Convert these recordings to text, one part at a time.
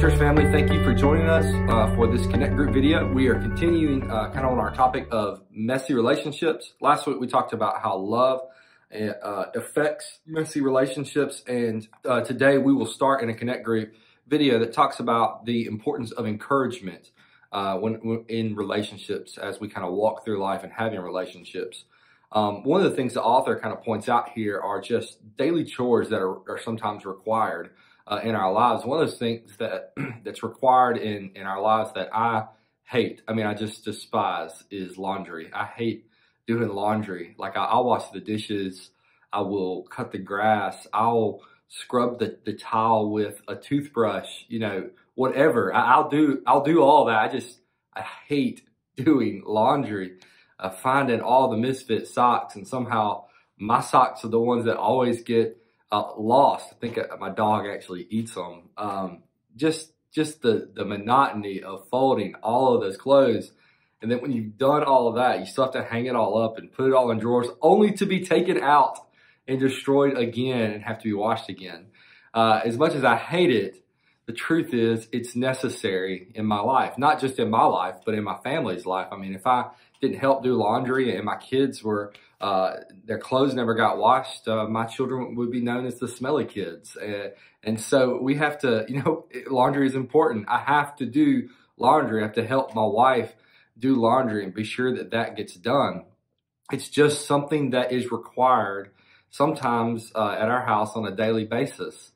Church family, thank you for joining us uh, for this Connect Group video. We are continuing uh, kind of on our topic of messy relationships. Last week we talked about how love uh, affects messy relationships, and uh, today we will start in a Connect Group video that talks about the importance of encouragement uh, when, when, in relationships as we kind of walk through life and having relationships. Um, one of the things the author kind of points out here are just daily chores that are, are sometimes required uh, in our lives. One of those things that that's required in in our lives that I hate, I mean, I just despise is laundry. I hate doing laundry. Like I, will wash the dishes, I will cut the grass, I'll scrub the, the towel with a toothbrush, you know, whatever. I, will do I'll do all that. I just I hate doing laundry. Uh, finding all the misfit socks and somehow my socks are the ones that always get uh, lost. I think uh, my dog actually eats them. Um, just just the the monotony of folding all of those clothes, and then when you've done all of that, you still have to hang it all up and put it all in drawers, only to be taken out and destroyed again and have to be washed again. Uh, as much as I hate it, the truth is it's necessary in my life, not just in my life, but in my family's life. I mean, if I didn't help do laundry and my kids were uh, their clothes never got washed, uh, my children would be known as the smelly kids. Uh, and so we have to, you know, laundry is important. I have to do laundry. I have to help my wife do laundry and be sure that that gets done. It's just something that is required sometimes uh, at our house on a daily basis.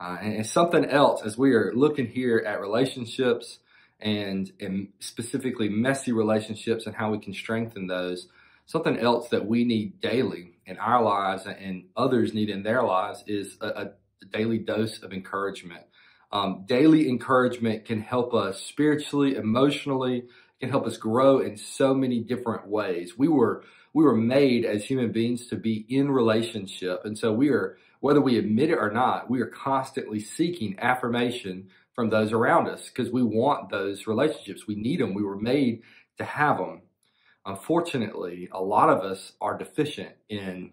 Uh, and it's something else as we are looking here at relationships and, and specifically messy relationships and how we can strengthen those. Something else that we need daily in our lives and others need in their lives is a, a daily dose of encouragement. Um, daily encouragement can help us spiritually, emotionally, can help us grow in so many different ways. We were we were made as human beings to be in relationship, and so we are whether we admit it or not, we are constantly seeking affirmation from those around us because we want those relationships. We need them. We were made to have them. Unfortunately, a lot of us are deficient in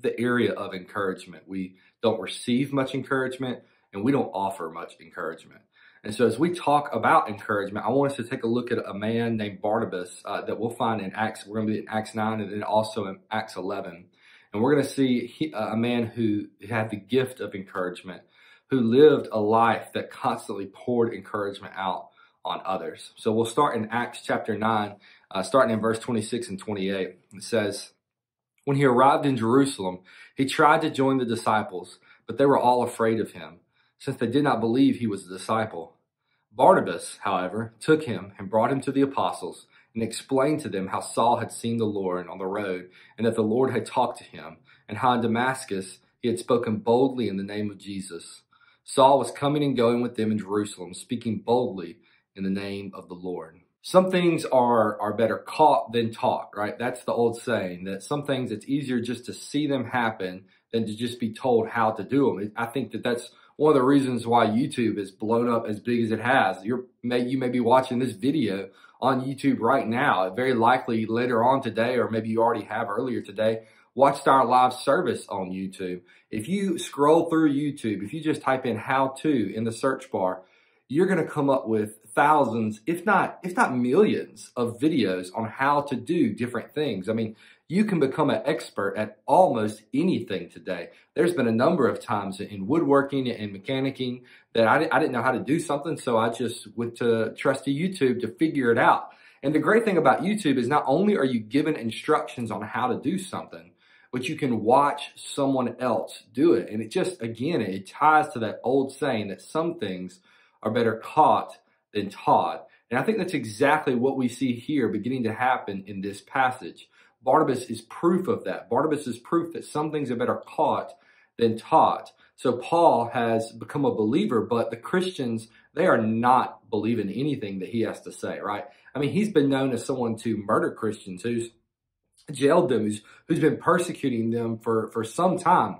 the area of encouragement. We don't receive much encouragement and we don't offer much encouragement. And so, as we talk about encouragement, I want us to take a look at a man named Barnabas uh, that we'll find in Acts. We're going to be in Acts 9 and then also in Acts 11. And we're going to see he, uh, a man who had the gift of encouragement, who lived a life that constantly poured encouragement out on others. So we'll start in Acts chapter 9 uh, starting in verse 26 and 28. It says, When he arrived in Jerusalem, he tried to join the disciples, but they were all afraid of him, since they did not believe he was a disciple. Barnabas, however, took him and brought him to the apostles and explained to them how Saul had seen the Lord on the road and that the Lord had talked to him and how in Damascus he had spoken boldly in the name of Jesus. Saul was coming and going with them in Jerusalem, speaking boldly in the name of the Lord some things are are better caught than taught, right? That's the old saying that some things it's easier just to see them happen than to just be told how to do them. I think that that's one of the reasons why YouTube is blown up as big as it has. You're may you may be watching this video on YouTube right now. Very likely later on today, or maybe you already have earlier today, watched our live service on YouTube. If you scroll through YouTube, if you just type in how to in the search bar, you're going to come up with thousands, if not, if not millions of videos on how to do different things. I mean, you can become an expert at almost anything today. There's been a number of times in woodworking and mechanicking that I, I didn't know how to do something. So I just went to trusty YouTube to figure it out. And the great thing about YouTube is not only are you given instructions on how to do something, but you can watch someone else do it. And it just, again, it ties to that old saying that some things are better caught than taught. And I think that's exactly what we see here beginning to happen in this passage. Barnabas is proof of that. Barnabas is proof that some things are better caught than taught. So Paul has become a believer, but the Christians, they are not believing anything that he has to say, right? I mean, he's been known as someone to murder Christians, who's jailed them, who's, who's been persecuting them for, for some time.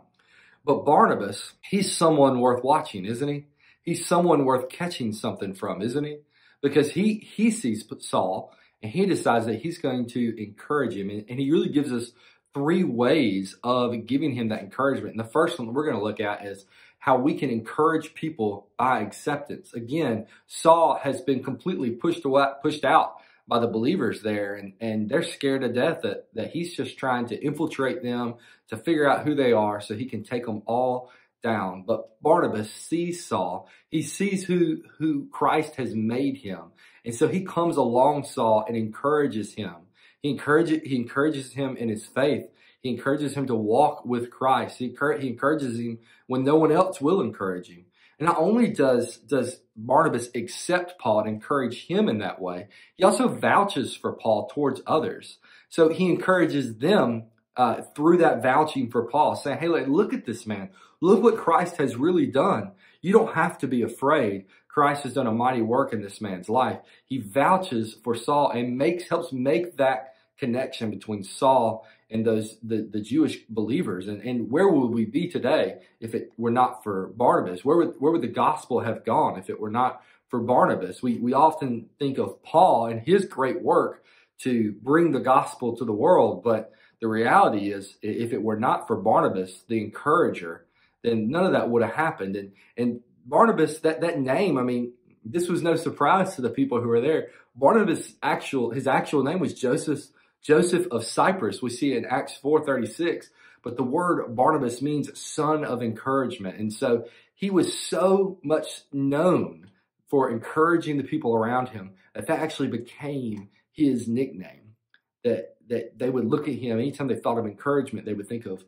But Barnabas, he's someone worth watching, isn't he? he's someone worth catching something from, isn't he? Because he, he sees Saul and he decides that he's going to encourage him. And, and he really gives us three ways of giving him that encouragement. And the first one that we're going to look at is how we can encourage people by acceptance. Again, Saul has been completely pushed away, pushed out by the believers there and, and they're scared to death that, that he's just trying to infiltrate them to figure out who they are so he can take them all down. But Barnabas sees Saul. He sees who, who Christ has made him. And so he comes along Saul and encourages him. He encourages, he encourages him in his faith. He encourages him to walk with Christ. He, he encourages him when no one else will encourage him. And not only does, does Barnabas accept Paul and encourage him in that way, he also vouches for Paul towards others. So he encourages them uh, through that vouching for Paul, saying, hey, look at this man. Look what Christ has really done. You don't have to be afraid. Christ has done a mighty work in this man's life. He vouches for Saul and makes helps make that connection between Saul and those the, the Jewish believers. And, and where would we be today if it were not for Barnabas? Where would where would the gospel have gone if it were not for Barnabas? We we often think of Paul and his great work to bring the gospel to the world, but the reality is if it were not for Barnabas, the encourager, then none of that would have happened. And and Barnabas, that that name, I mean, this was no surprise to the people who were there. Barnabas actual his actual name was Joseph Joseph of Cyprus, we see in Acts 4.36, but the word Barnabas means son of encouragement. And so he was so much known for encouraging the people around him that that actually became his nickname. That, that they would look at him, anytime they thought of encouragement, they would think of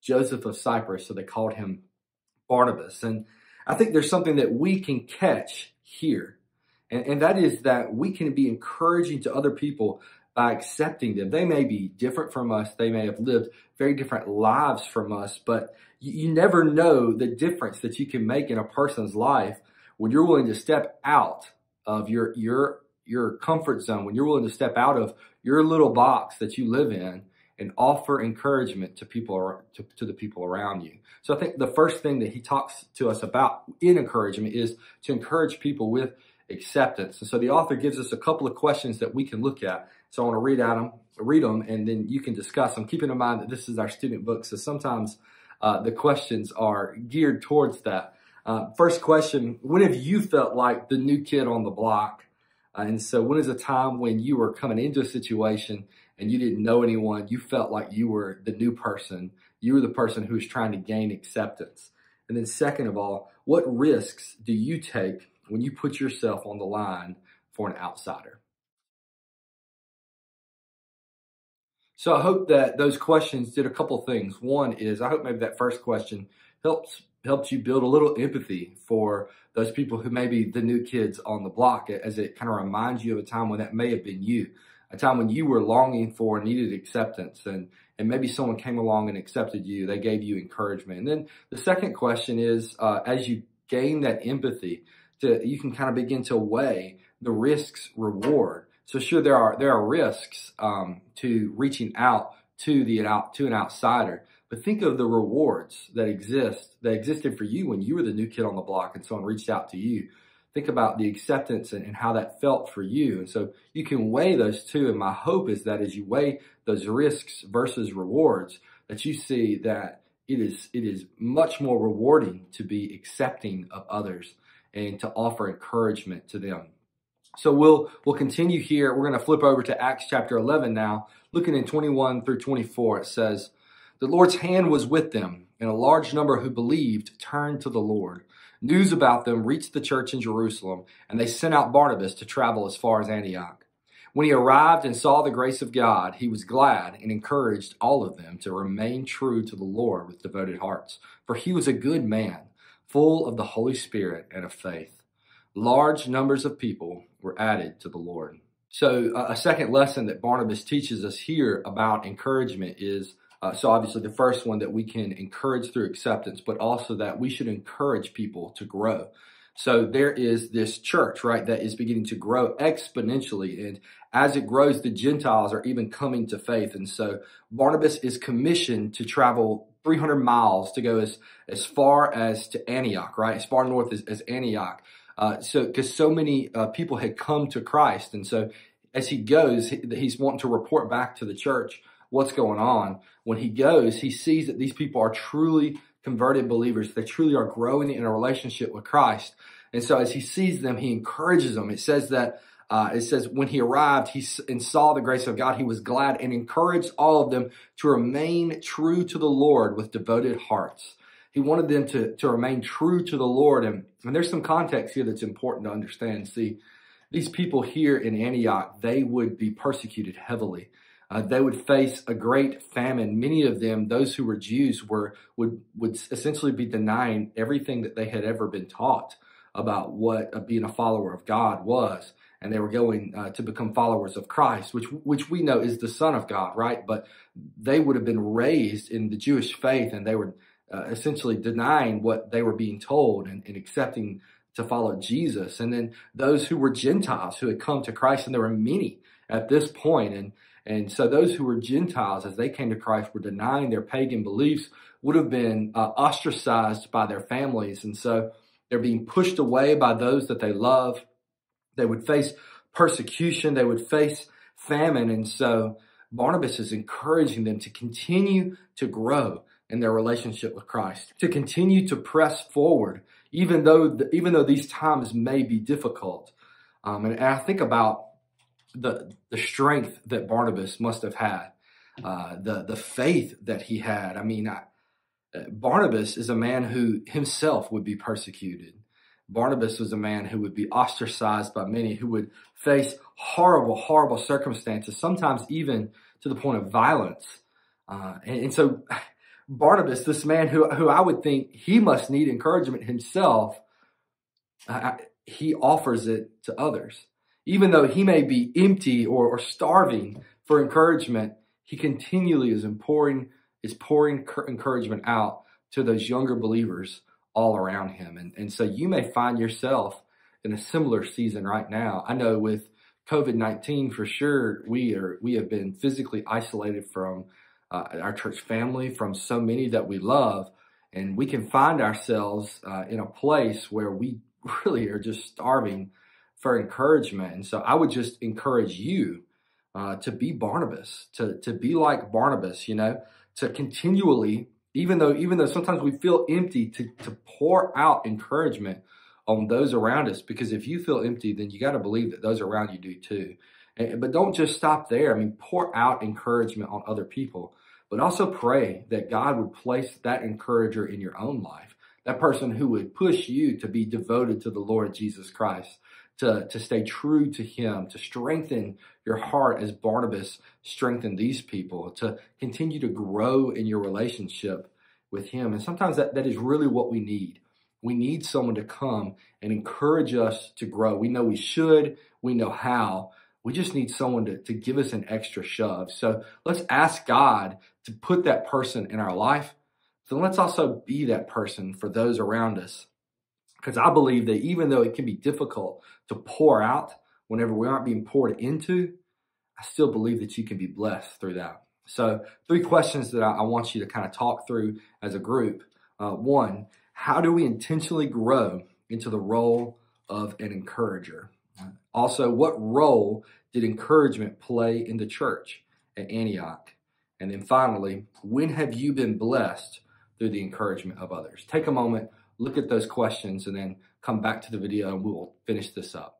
Joseph of Cyprus, so they called him Barnabas. And I think there's something that we can catch here. And, and that is that we can be encouraging to other people by accepting them. They may be different from us. They may have lived very different lives from us, but you, you never know the difference that you can make in a person's life when you're willing to step out of your, your, your comfort zone, when you're willing to step out of your little box that you live in and offer encouragement to people, to, to the people around you. So I think the first thing that he talks to us about in encouragement is to encourage people with acceptance. And so the author gives us a couple of questions that we can look at. So I want to read out them, read them, and then you can discuss them. Keeping in mind that this is our student book, so sometimes uh, the questions are geared towards that. Uh, first question, when have you felt like the new kid on the block? Uh, and so when is a time when you were coming into a situation and you didn't know anyone, you felt like you were the new person, you were the person who was trying to gain acceptance. And then second of all, what risks do you take when you put yourself on the line for an outsider? So I hope that those questions did a couple things. One is I hope maybe that first question helps helps you build a little empathy for those people who may be the new kids on the block as it kind of reminds you of a time when that may have been you, a time when you were longing for needed acceptance and and maybe someone came along and accepted you. They gave you encouragement. And then the second question is uh, as you gain that empathy, to you can kind of begin to weigh the risks reward so sure, there are there are risks um, to reaching out to the out to an outsider, but think of the rewards that exist that existed for you when you were the new kid on the block and someone reached out to you. Think about the acceptance and, and how that felt for you. And so you can weigh those two. And my hope is that as you weigh those risks versus rewards, that you see that it is it is much more rewarding to be accepting of others and to offer encouragement to them. So we'll we'll continue here. We're going to flip over to Acts chapter 11 now. Looking in 21 through 24, it says, The Lord's hand was with them, and a large number who believed turned to the Lord. News about them reached the church in Jerusalem, and they sent out Barnabas to travel as far as Antioch. When he arrived and saw the grace of God, he was glad and encouraged all of them to remain true to the Lord with devoted hearts, for he was a good man, full of the Holy Spirit and of faith large numbers of people were added to the Lord. So uh, a second lesson that Barnabas teaches us here about encouragement is, uh, so obviously the first one that we can encourage through acceptance, but also that we should encourage people to grow. So there is this church, right, that is beginning to grow exponentially. And as it grows, the Gentiles are even coming to faith. And so Barnabas is commissioned to travel 300 miles to go as, as far as to Antioch, right? As far north as, as Antioch. Uh, so, because so many uh, people had come to Christ. And so, as he goes, he, he's wanting to report back to the church what's going on. When he goes, he sees that these people are truly converted believers. They truly are growing in a relationship with Christ. And so as he sees them, he encourages them. It says that uh, it says when he arrived, he and saw the grace of God, he was glad and encouraged all of them to remain true to the Lord with devoted hearts. He wanted them to, to remain true to the Lord. And, and there's some context here that's important to understand. See, these people here in Antioch, they would be persecuted heavily. Uh, they would face a great famine. Many of them, those who were Jews, were would would essentially be denying everything that they had ever been taught about what uh, being a follower of God was and they were going uh, to become followers of Christ, which which we know is the Son of God, right? But they would have been raised in the Jewish faith, and they were uh, essentially denying what they were being told and, and, accepting to follow Jesus. And then those who were Gentiles who had come to Christ, and there were many at this point, and and so those who were Gentiles, as they came to Christ, were denying their pagan beliefs, would have been uh, ostracized by their families, and so they're being pushed away by those that they love they would face persecution. They would face famine. And so Barnabas is encouraging them to continue to grow in their relationship with Christ, to continue to press forward, even though, the, even though these times may be difficult. Um, and, and, I think about the, the strength that Barnabas must have had, uh, the, the faith that he had. I mean, I, Barnabas is a man who himself would be persecuted. Barnabas was a man who would be ostracized by many, who would face horrible, horrible circumstances, sometimes even to the point of violence. Uh, and, and, so Barnabas, this man who, who I would think he must need encouragement himself, he offers it to others. Even though he may be empty or, or starving for encouragement, he continually is pouring, is pouring encouragement out to those younger believers all around him. And, and so you may find yourself in a similar season right now. I know with COVID-19 for sure, we are, we have been physically isolated from uh, our church family, from so many that we love. And we can find ourselves uh, in a place where we really are just starving for encouragement. And so I would just encourage you uh, to be Barnabas, to, to be like Barnabas, you know, to continually even though even though sometimes we feel empty to to pour out encouragement on those around us because if you feel empty then you got to believe that those around you do too and, but don't just stop there i mean pour out encouragement on other people but also pray that god would place that encourager in your own life that person who would push you to be devoted to the lord jesus christ to, to stay true to him, to strengthen your heart as Barnabas strengthened these people, to continue to grow in your relationship with him. And sometimes that, that is really what we need. We need someone to come and encourage us to grow. We know we should, we know how. We just need someone to, to give us an extra shove. So let's ask God to put that person in our life. So let's also be that person for those around us because I believe that even though it can be difficult to pour out whenever we aren't being poured into, I still believe that you can be blessed through that. So, three questions that I, want you to kind of talk through as a group. Uh, one, how do we intentionally grow into the role of an encourager? Also, what role did encouragement play in the church at Antioch? And then finally, when have you been blessed through the encouragement of others? Take a moment look at those questions and then come back to the video and we'll finish this up.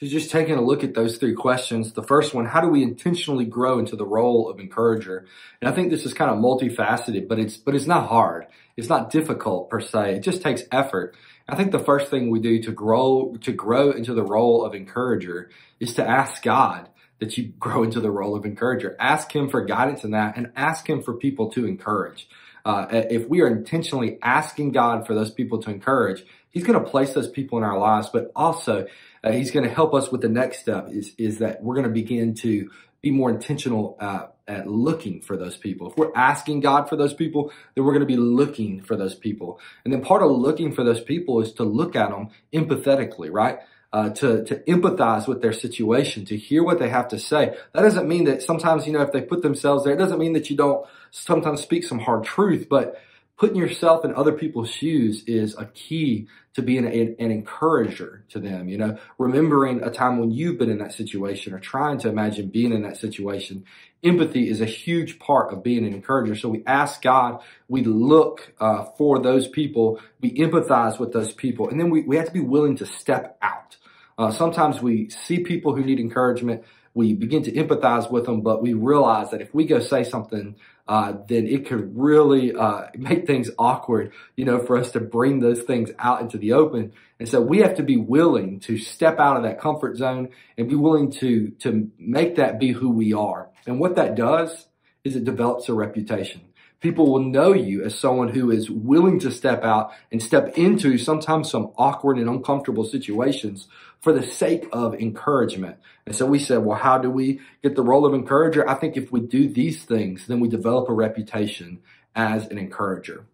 So just taking a look at those three questions. The first one, how do we intentionally grow into the role of encourager? And I think this is kind of multifaceted, but it's, but it's not hard. It's not difficult per se. It just takes effort. I think the first thing we do to grow, to grow into the role of encourager is to ask God that you grow into the role of encourager. Ask him for guidance in that and ask him for people to encourage. Uh, if we are intentionally asking God for those people to encourage, he's going to place those people in our lives, but also uh, he's going to help us with the next step is, is that we're going to begin to be more intentional uh, at looking for those people. If we're asking God for those people, then we're going to be looking for those people. And then part of looking for those people is to look at them empathetically, right? uh, to to empathize with their situation, to hear what they have to say. That doesn't mean that sometimes you know if they put themselves there, it doesn't mean that you don't sometimes speak some hard truth, but putting yourself in other people's shoes is a key to being an, an, encourager to them. You know, remembering a time when you've been in that situation or trying to imagine being in that situation. Empathy is a huge part of being an encourager. So we ask God, we look uh, for those people, we empathize with those people, and then we, we have to be willing to step out. Uh, sometimes we see people who need encouragement we begin to empathize with them, but we realize that if we go say something, uh, then it could really uh, make things awkward, you know, for us to bring those things out into the open. And so we have to be willing to step out of that comfort zone and be willing to to make that be who we are. And what that does is it develops a reputation. People will know you as someone who is willing to step out and step into sometimes some awkward and uncomfortable situations for the sake of encouragement. And so we said, well, how do we get the role of encourager? I think if we do these things, then we develop a reputation as an encourager.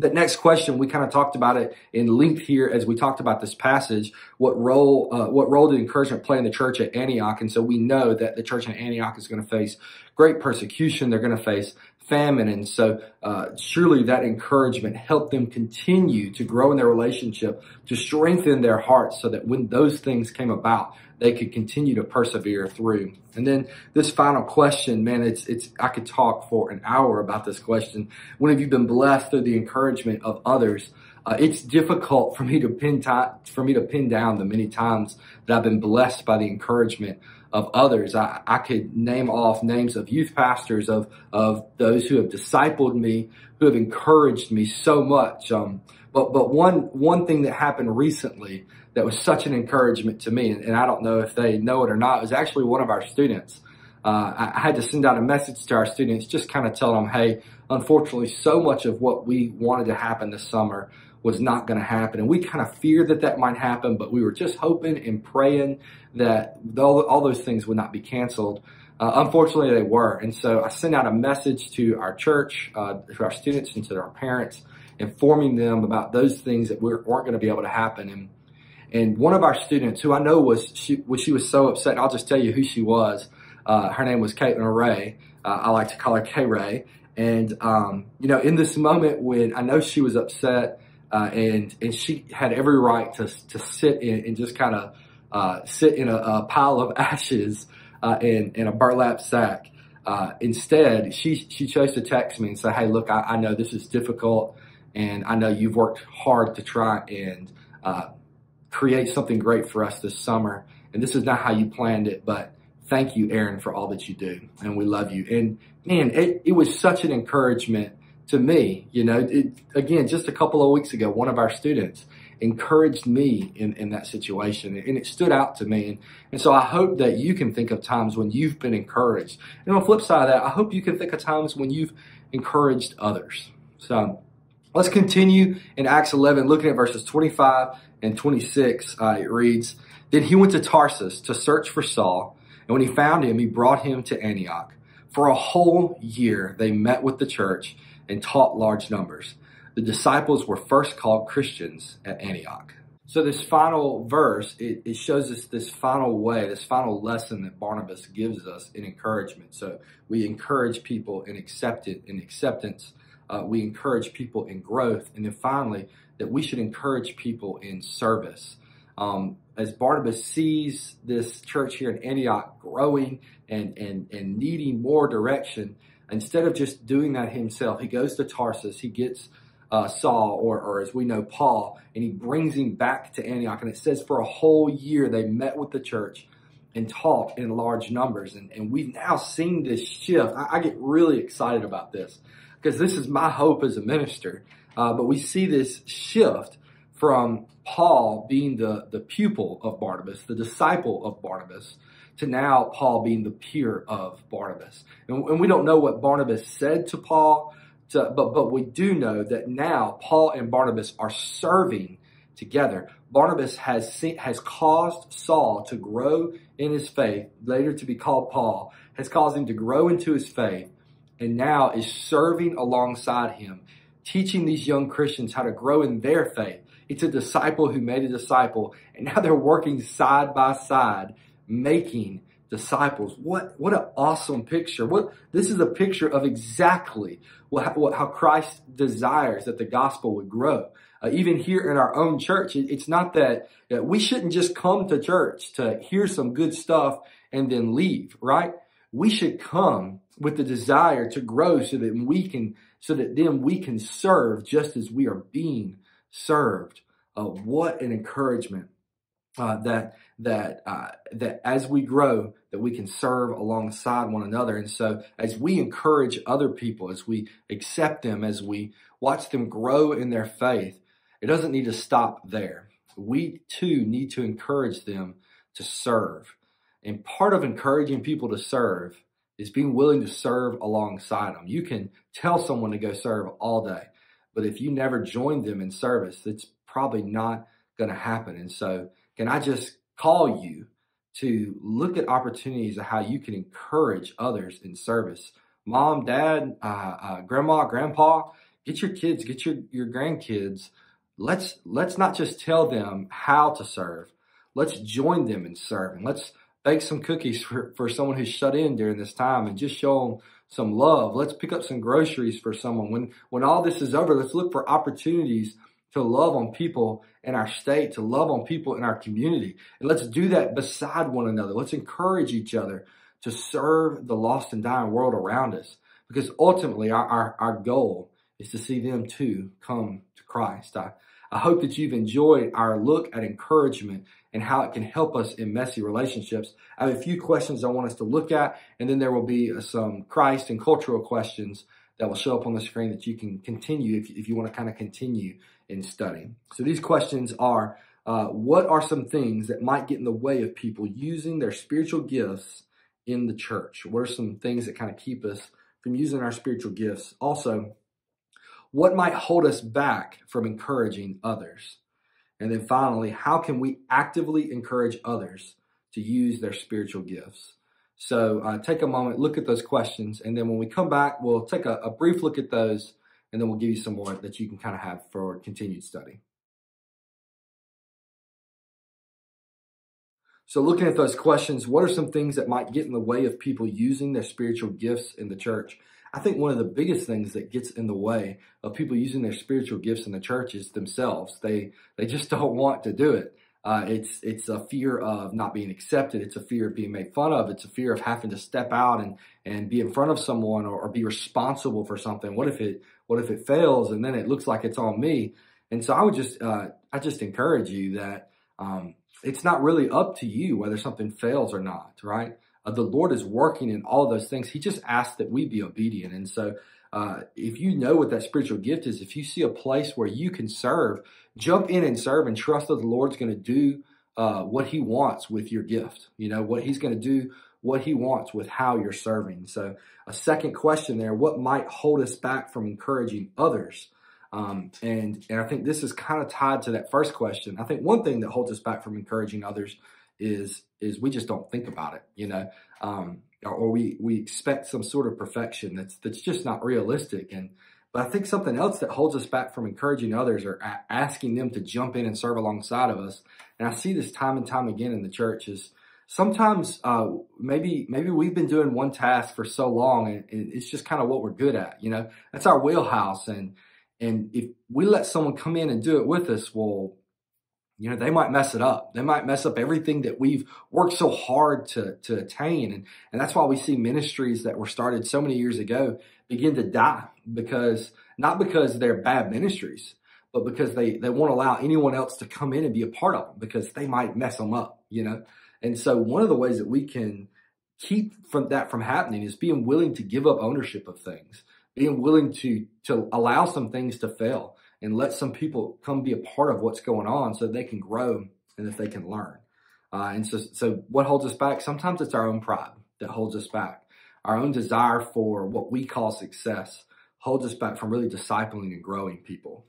That next question, we kind of talked about it in length here as we talked about this passage. What role, uh, what role did encouragement play in the church at Antioch? And so we know that the church in Antioch is going to face great persecution. They're going to face famine. And so uh, surely that encouragement helped them continue to grow in their relationship, to strengthen their hearts so that when those things came about, they could continue to persevere through. And then this final question, man, it's, it's, I could talk for an hour about this question. When have you been blessed through the encouragement of others? Uh, it's difficult for me to pin time, for me to pin down the many times that I've been blessed by the encouragement of others. I, I could name off names of youth pastors, of, of those who have discipled me, who have encouraged me so much. Um, but, but one, one thing that happened recently that was such an encouragement to me, and, and I don't know if they know it or not, it was actually one of our students. Uh, I, had to send out a message to our students, just kind of tell them, hey, unfortunately, so much of what we wanted to happen this summer was not going to happen. And we kind of feared that that might happen, but we were just hoping and praying that all, all those things would not be canceled. Uh, unfortunately, they were. And so I sent out a message to our church, uh, to our students, and to our parents, informing them about those things that we weren't going to be able to happen. And and one of our students, who I know was she, was, she was so upset, I'll just tell you who she was. Uh, her name was Caitlin Ray. Uh, I like to call her K Ray. And um, you know, in this moment when I know she was upset, uh, and and she had every right to to sit in and just kind of uh, sit in a, a, pile of ashes uh, in in a burlap sack. Uh, instead, she she chose to text me and say, "Hey, look, I, I, know this is difficult, and I know you've worked hard to try and uh, create something great for us this summer, and this is not how you planned it, but." Thank you, Aaron, for all that you do, and we love you. And man, it, it was such an encouragement to me. You know, it, again, just a couple of weeks ago, one of our students encouraged me in, in that situation and it stood out to me. And, and so I hope that you can think of times when you've been encouraged. And on the flip side of that, I hope you can think of times when you've encouraged others. So let's continue in Acts 11, looking at verses 25 and 26. Uh, it reads, Then he went to Tarsus to search for Saul. And when he found him, he brought him to Antioch. For a whole year, they met with the church and taught large numbers. The disciples were first called Christians at Antioch. So this final verse, it, it, shows us this final way, this final lesson that Barnabas gives us in encouragement. So we encourage people in acceptance, in acceptance. Uh, we encourage people in growth. And then finally, that we should encourage people in service. Um, as Barnabas sees this church here in Antioch growing and, and, and needing more direction, Instead of just doing that himself, he goes to Tarsus, he gets uh, Saul, or, or as we know, Paul, and he brings him back to Antioch. And it says for a whole year they met with the church and taught in large numbers. And, and we've now seen this shift. I, I get really excited about this because this is my hope as a minister. Uh, but we see this shift from Paul being the, the pupil of Barnabas, the disciple of Barnabas, to now Paul being the peer of Barnabas. And, and we don't know what Barnabas said to Paul, to, but, but we do know that now Paul and Barnabas are serving together. Barnabas has seen, has caused Saul to grow in his faith, later to be called Paul, has caused him to grow into his faith, and now is serving alongside him, teaching these young Christians how to grow in their faith. It's a disciple who made a disciple, and now they're working side by side making disciples. What, what an awesome picture. What, this is a picture of exactly what, what how Christ desires that the gospel would grow. Uh, even here in our own church, it, it's not that uh, we shouldn't just come to church to hear some good stuff and then leave, right? We should come with the desire to grow so that we can, so that then we can serve just as we are being served. Uh, what an encouragement uh, that that uh, that as we grow, that we can serve alongside one another. And so, as we encourage other people, as we accept them, as we watch them grow in their faith, it doesn't need to stop there. We too need to encourage them to serve. And part of encouraging people to serve is being willing to serve alongside them. You can tell someone to go serve all day, but if you never join them in service, it's probably not going to happen. And so, can I just call you to look at opportunities of how you can encourage others in service? Mom, dad, uh, uh, grandma, grandpa, get your kids, get your, your grandkids. Let's, let's not just tell them how to serve. Let's join them in serving. Let's bake some cookies for, for someone who's shut in during this time and just show them some love. Let's pick up some groceries for someone. When, when all this is over, let's look for opportunities to love on people in our state, to love on people in our community. And let's do that beside one another. Let's encourage each other to serve the lost and dying world around us. Because ultimately, our, our, our goal is to see them too come to Christ. I, I hope that you've enjoyed our look at encouragement and how it can help us in messy relationships. I have a few questions I want us to look at, and then there will be some Christ and cultural questions that will show up on the screen that you can continue if, if you want to kind of continue in studying. So these questions are, uh, what are some things that might get in the way of people using their spiritual gifts in the church? What are some things that kind of keep us from using our spiritual gifts? Also, what might hold us back from encouraging others? And then finally, how can we actively encourage others to use their spiritual gifts? So uh, take a moment, look at those questions, and then when we come back, we'll take a, a brief look at those, and then we'll give you some more that you can kind of have for continued study. So looking at those questions, what are some things that might get in the way of people using their spiritual gifts in the church? I think one of the biggest things that gets in the way of people using their spiritual gifts in the church is themselves. They they just don't want to do it. Uh, it's it's a fear of not being accepted. It's a fear of being made fun of. It's a fear of having to step out and and be in front of someone or, or be responsible for something. What if it what if it fails and then it looks like it's on me? And so I would just uh, I just encourage you that um, it's not really up to you whether something fails or not, right? Uh, the Lord is working in all those things. He just asks that we be obedient. And so uh, if you know what that spiritual gift is, if you see a place where you can serve, jump in and serve and trust that the Lord's going to do uh, what He wants with your gift. You know, what He's going to do, what He wants with how you're serving. So, a second question there what might hold us back from encouraging others? Um, and, and I think this is kind of tied to that first question. I think one thing that holds us back from encouraging others is is we just don't think about it, you know. Um, or we we expect some sort of perfection that's that's just not realistic and but I think something else that holds us back from encouraging others or asking them to jump in and serve alongside of us, and I see this time and time again in the church is sometimes uh, maybe maybe we've been doing one task for so long and, and it's just kind of what we're good at, you know. That's our wheelhouse, and and if we let someone come in and do it with us, well, you know, they might mess it up. They might mess up everything that we've worked so hard to, to attain. And, and that's why we see ministries that were started so many years ago begin to die because not because they're bad ministries, but because they, they won't allow anyone else to come in and be a part of them because they might mess them up, you know? And so one of the ways that we can keep from that from happening is being willing to give up ownership of things, being willing to, to allow some things to fail and let some people come be a part of what's going on so they can grow and that they can learn. Uh, and so, so what holds us back? Sometimes it's our own pride that holds us back. Our own desire for what we call success holds us back from really discipling and growing people.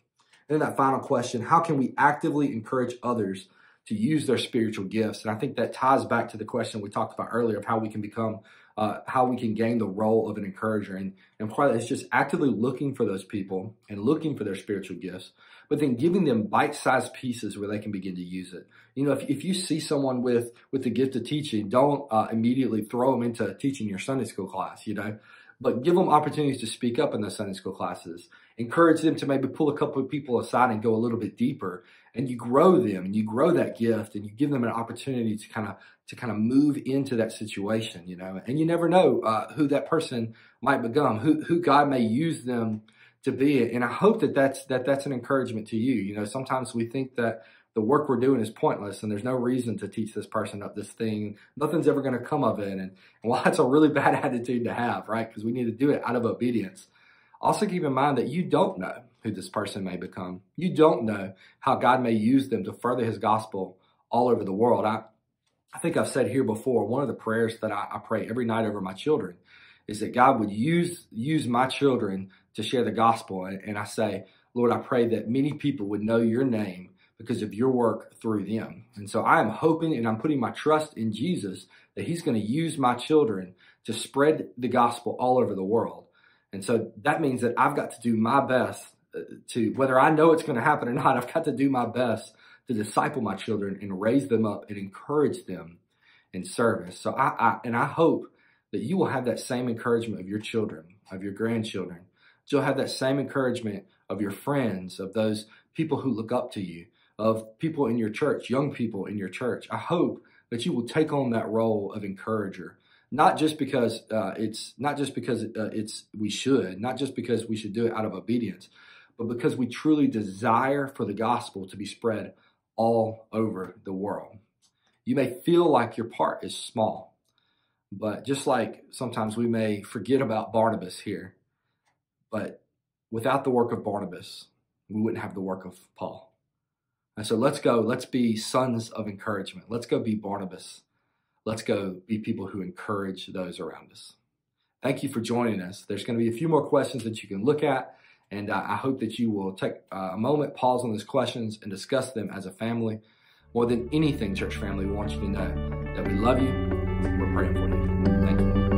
And then that final question, how can we actively encourage others to use their spiritual gifts? And I think that ties back to the question we talked about earlier of how we can become uh, how we can gain the role of an encourager. And, and part of that is just actively looking for those people and looking for their spiritual gifts, but then giving them bite-sized pieces where they can begin to use it. You know, if, if you see someone with, with the gift of teaching, don't uh, immediately throw them into teaching your Sunday school class, you know, but give them opportunities to speak up in the Sunday school classes. Encourage them to maybe pull a couple of people aside and go a little bit deeper. And you grow them and you grow that gift and you give them an opportunity to kind of to kind of move into that situation, you know. And you never know uh, who that person might become, who who God may use them to be. And I hope that that's that that's an encouragement to you. You know, sometimes we think that the work we're doing is pointless and there's no reason to teach this person up this thing. Nothing's ever going to come of it. And, and well, that's a really bad attitude to have, right? Because we need to do it out of obedience. Also keep in mind that you don't know who this person may become. You don't know how God may use them to further his gospel all over the world. I, I think I've said here before, one of the prayers that I, I pray every night over my children is that God would use, use my children to share the gospel. And, and I say, Lord, I pray that many people would know your name because of your work through them. And so I am hoping and I'm putting my trust in Jesus that he's going to use my children to spread the gospel all over the world. And so that means that I've got to do my best uh, to, whether I know it's going to happen or not, I've got to do my best to disciple my children and raise them up and encourage them in service. So I, I and I hope that you will have that same encouragement of your children, of your grandchildren. You'll have that same encouragement of your friends, of those people who look up to you, of people in your church, young people in your church. I hope that you will take on that role of encourager, not just because uh, it's not just because uh, it's we should, not just because we should do it out of obedience, but because we truly desire for the gospel to be spread all over the world. You may feel like your part is small, but just like sometimes we may forget about Barnabas here, but without the work of Barnabas, we wouldn't have the work of Paul. And so let's go, let's be sons of encouragement. Let's go be Barnabas. Let's go be people who encourage those around us. Thank you for joining us. There's going to be a few more questions that you can look at, and uh, I hope that you will take uh, a moment, pause on those questions, and discuss them as a family. More than anything, church family, we want you to know that we love you. We're praying for you. Thank you.